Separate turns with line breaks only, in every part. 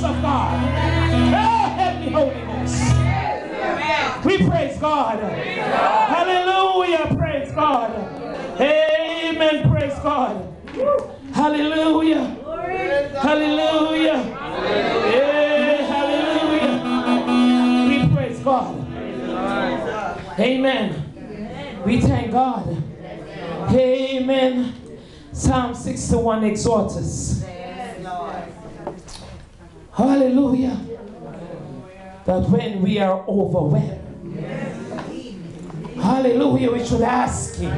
house of God. Oh, me, Holy Ghost. We praise God. Hallelujah. Praise God. Amen. Praise God. Hallelujah. Hallelujah. Hallelujah. We praise God. Amen. We thank God. Amen. Psalm 61 exhorts us. Hallelujah. That when we are overwhelmed, hallelujah, we should ask Him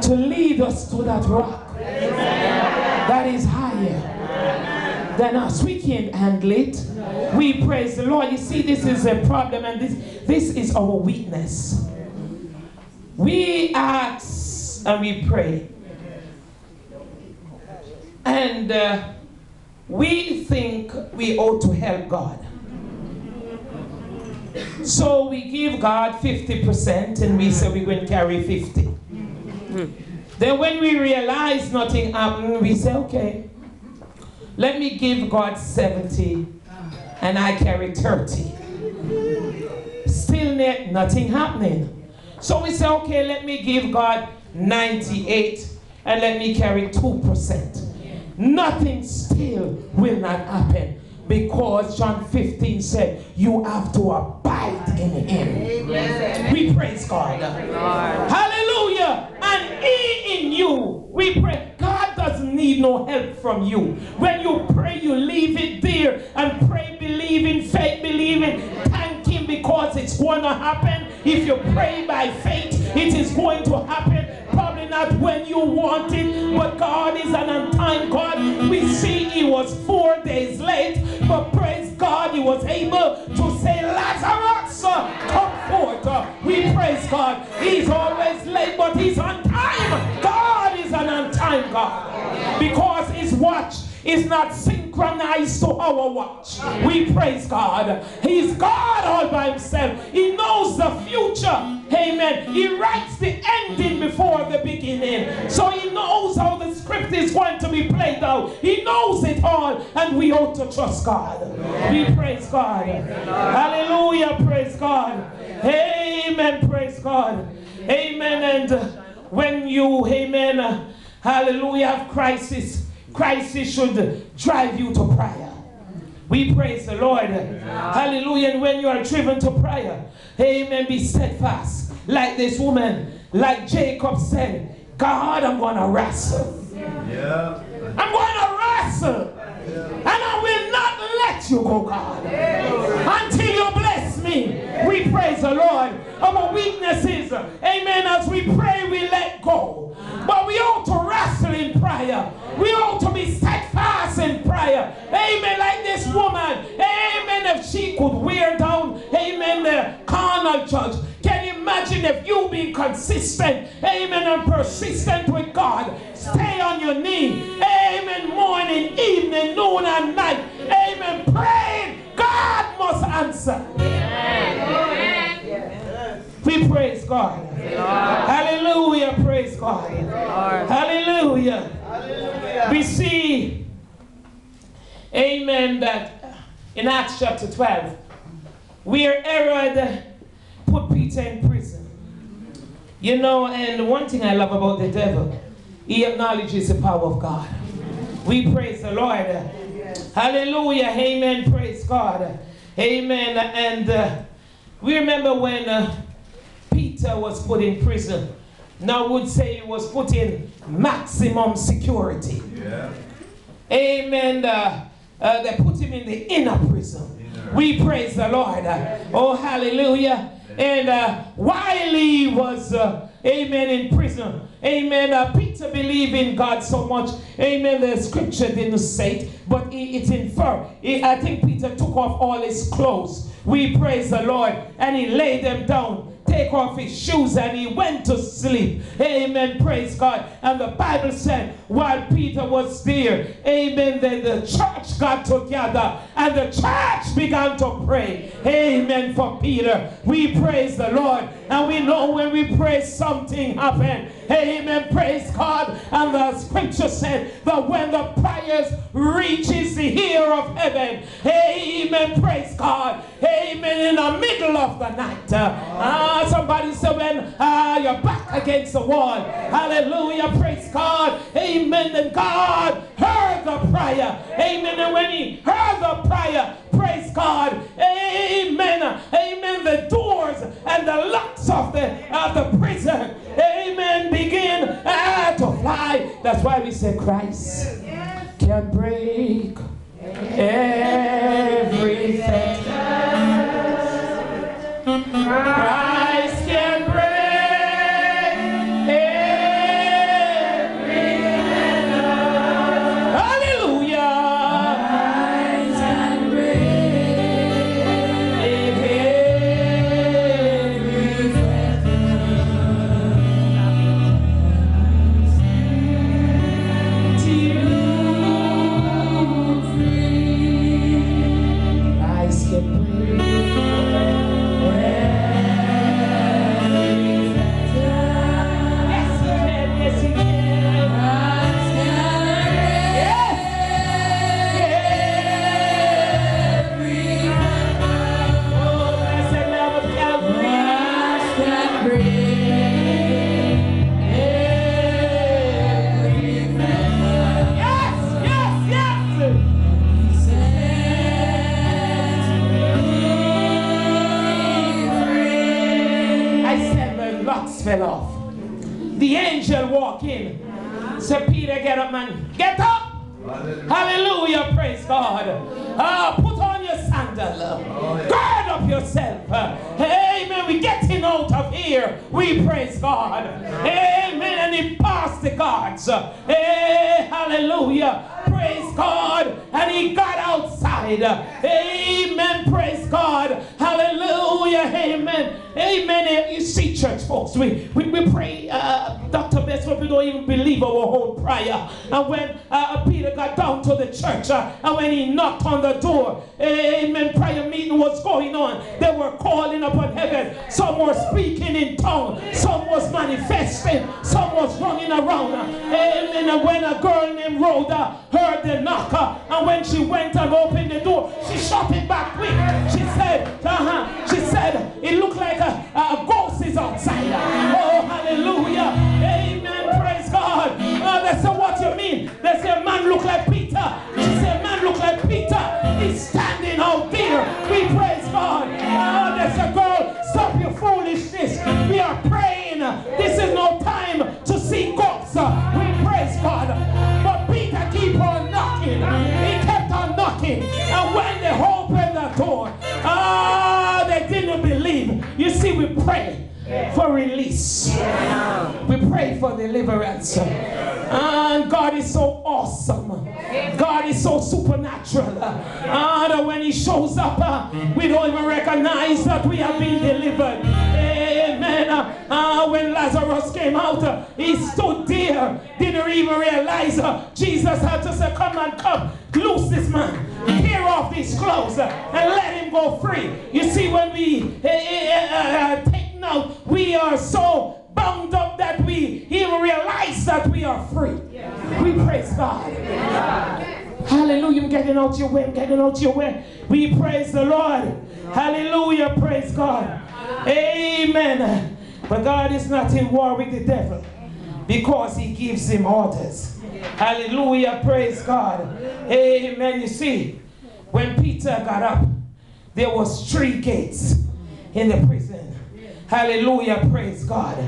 to lead us to that rock that is higher than us. We can't handle it. We praise the Lord. You see, this is a problem, and this, this is our weakness. We ask and we pray. And uh, we think we ought to help God. So we give God 50% and we say we're going to carry 50. Then when we realize nothing happened, we say, okay, let me give God 70 and I carry 30. Still nothing happening. So we say, okay, let me give God 98 and let me carry 2%. Nothing still will not happen because John 15 said, you have to abide in Him. We praise God. Hallelujah. And He in you. We pray. God doesn't need no help from you. When you pray, you leave it there and pray, believe in faith, believe in, thank Him because it's going to happen. If you pray by faith, it is going to happen. Probably not when you want it, but God is an on time God. Late, but praise God, He was able to say, Lazarus, come forth. We praise God. He's always late, but He's on time. God is an on time God because His watch is not synchronized to our watch. We praise God. He's God all by himself. He knows the future. Amen. He writes the ending before the beginning. So he knows how script is going to be played out. He knows it all. And we ought to trust God. We praise God. Hallelujah. Praise God. Amen. Praise God. Amen. And when you, amen, hallelujah, have crisis, crisis should drive you to prayer. We praise the Lord. Hallelujah. And when you are driven to prayer, amen, be steadfast. Like this woman, like Jacob said, God, I'm going to wrestle.
Yeah.
I'm going to wrestle. And I will not let you go, God. Until you bless me. We praise the Lord. Our weaknesses, amen, as we pray, we let go. But we ought to wrestle in prayer. We ought to be steadfast in prayer. Amen. Like this woman. Amen. If she could wear down, amen, the carnal judge. If you be consistent, amen, and persistent with God? Stay on your knee, amen, morning, evening, noon, and night, amen, praying. God must answer. We praise God. Hallelujah, praise God. Hallelujah. We see, amen, that in Acts chapter 12, where Herod put Peter in prison. You know, and one thing I love about the devil, he acknowledges the power of God. We praise the Lord. Hallelujah. Amen. Praise God. Amen. And uh, we remember when uh, Peter was put in prison. Now would say he was put in maximum security.
Yeah.
Amen. Uh, uh, they put him in the inner prison. We praise the Lord. Oh, hallelujah. And uh, while he was, uh, amen, in prison, amen, uh, Peter believed in God so much, amen, the scripture didn't say it, but it, it's inferred. It- I think Peter took off all his clothes. We praise the Lord. And he laid them down take off his shoes and he went to sleep. Amen. Praise God. And the Bible said, while Peter was there, amen, then the church got together and the church began to pray. Amen for Peter. We praise the Lord. And we know when we pray, something happen. Amen. Praise God. And the scripture said that when the prayers reaches the ear of heaven, amen. Praise God. Amen. In the middle of the night. Uh, somebody said when uh, you're back against the wall. Hallelujah. Praise God. Amen. And God heard the prayer. Amen. And when he heard the prayer, praise God. Amen. Amen. The doors and the locks of the, of the prison. Amen. Begin uh, to fly. That's why we say Christ can break every fetter. Christ fell off. The angel walk in. Said Peter, get up, man. Get up. Hallelujah. Praise God. Ah, put on your sandal. Guard up yourself. Amen. We getting out of here. We praise God. Amen. And he passed the guards. Hey, hallelujah. Praise God. And he got outside. Amen. Church folks, we, we, we pray, uh, Dr. Best, we don't even believe our whole prayer. And when uh, Peter got down to the church, uh, and when he knocked on the door, amen, prayer meeting was going on. They were calling upon heaven. Some were speaking in tongues. Some was manifesting. Some was running around. Amen. And when a girl named Rhoda heard the knocker, and when she went and opened for release. We pray for deliverance. And God is so awesome. God is so supernatural. And uh, when He shows up, uh, we don't even recognize that we have been delivered. Amen. Uh, uh, when Lazarus came out, uh, he stood there, didn't even realize uh, Jesus had to say, Come and come, loose this man, tear off his clothes, uh, and let him go free. You see, when we now, we are so bound up that we even realize that we are free. We praise God. Hallelujah. I'm getting out your way. I'm getting out your way. We praise the Lord. Hallelujah. Praise God. Amen. But God is not in war with the devil because he gives him orders. Hallelujah. Praise God. Amen. You see, when Peter got up, there was three gates in the prison. Hallelujah. Praise God.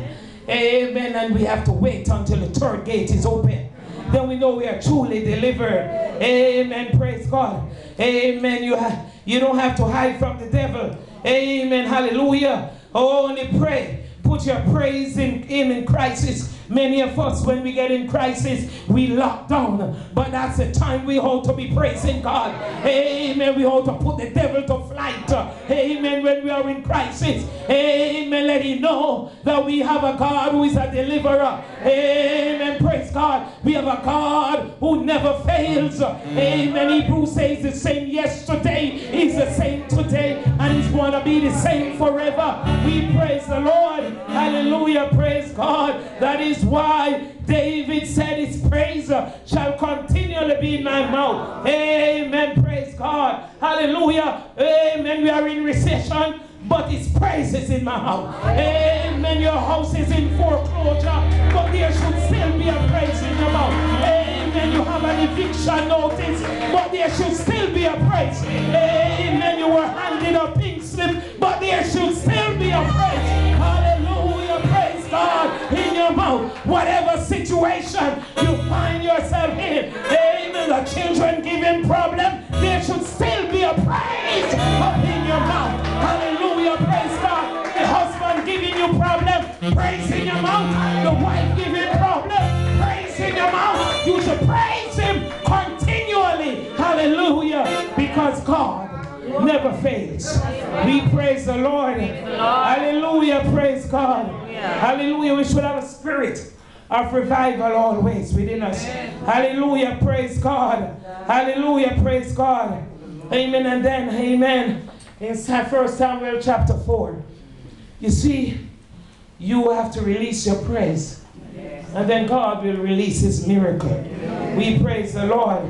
Amen. And we have to wait until the third gate is open. Then we know we are truly delivered. Amen. Praise God. Amen. You, you don't have to hide from the devil. Amen. Hallelujah. Only pray. Put your praise in in crisis. Many of us, when we get in crisis, we lock down. But that's the time we hold to be praising God. Amen. We hold to put the devil to flight. Amen. When we are in crisis. Amen. Let him know that we have a God who is a deliverer. Amen. Praise God. We have a God who never fails. Amen. Hebrews says the same yesterday is the same today and he's going to be the same forever. We praise the Lord. Hallelujah, praise God. That is why David said his praise shall continually be in my mouth. Amen, praise God. Hallelujah. Amen. We are in recession but his praise is in my house. Amen. Your house is in foreclosure, but there should still be a praise in your mouth. Amen. You have an eviction notice, but there should still be a praise. Amen. You were handed a pink slip, but there should still be a praise. Situation you find yourself in, amen. The children giving problem, there should still be a praise up in your mouth. Hallelujah. Praise God. The husband giving you problem, praise in your mouth. The wife giving problem, praise in your mouth. You should praise him continually. Hallelujah. Because God never fails. We praise the Lord. Hallelujah. Praise God. Hallelujah. We should have a spirit of revival always within us. Hallelujah. Praise God. Hallelujah. Praise God. Amen. And then, amen. In 1 Samuel chapter 4. You see, you have to release your praise. And then God will release his miracle. We praise the Lord.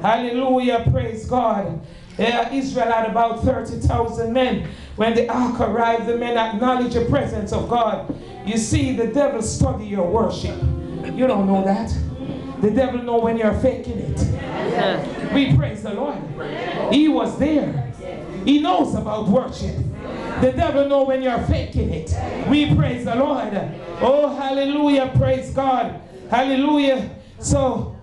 Hallelujah. Praise God. Yeah, Israel had about 30,000 men. When the ark arrived, the men acknowledged the presence of God. You see, the devil study your worship. You don't know that. The devil know when you're faking it. We praise the Lord. He was there. He knows about worship. The devil know when you're faking it. We praise the Lord. Oh, hallelujah. Praise God. Hallelujah. So